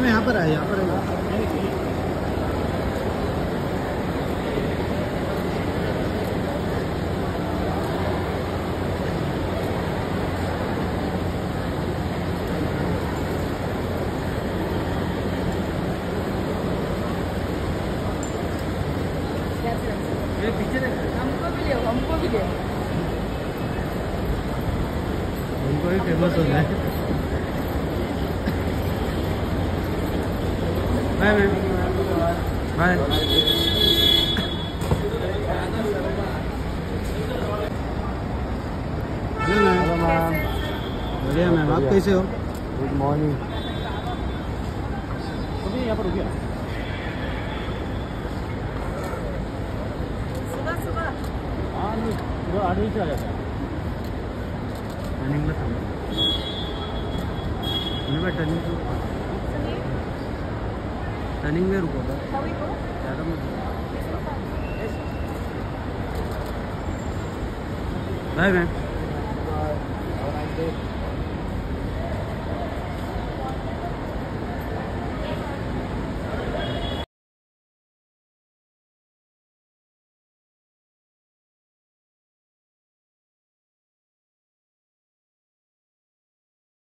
यहाँ पर आया यहाँ पर है ये पीछे हमको भी ले हमको भी ले उनको भी फ़ेमस होना है बाय मैम बाय बढ़िया मैम आप कैसे हो? गुड मॉर्निंग अभी यहाँ पर रुकिए। नहीं आठ टर्निंग टर्निंग में रुको बस ज़्यादा